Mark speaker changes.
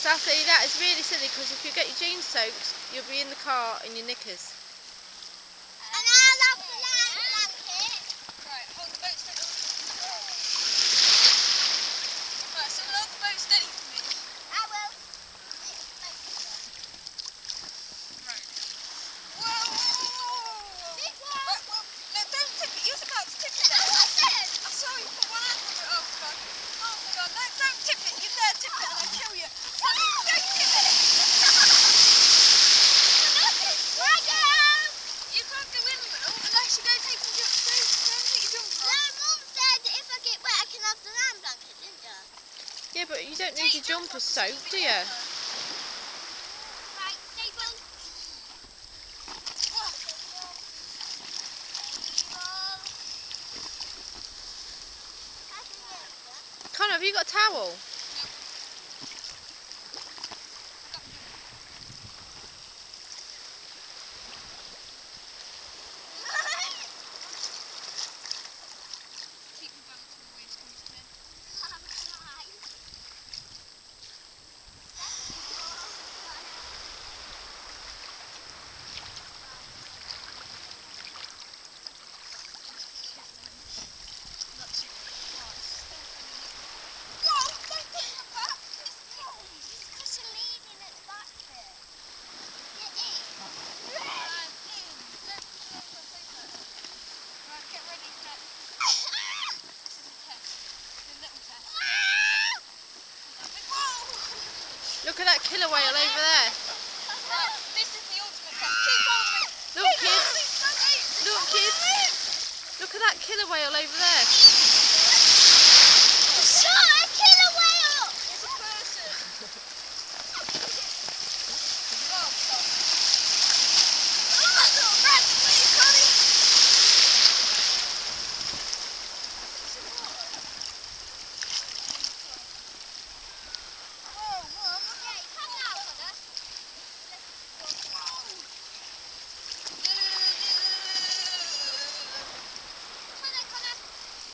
Speaker 1: So I say that is really silly because if you get your jeans soaked, you'll be in the car in your knickers. but you don't need your jumper soap, do you? Connor, have you got a towel? Look at that killer whale over there.
Speaker 2: This is the ultimate test. Keep holding.
Speaker 1: Look, kids. Look, kids. Look at that killer whale over there.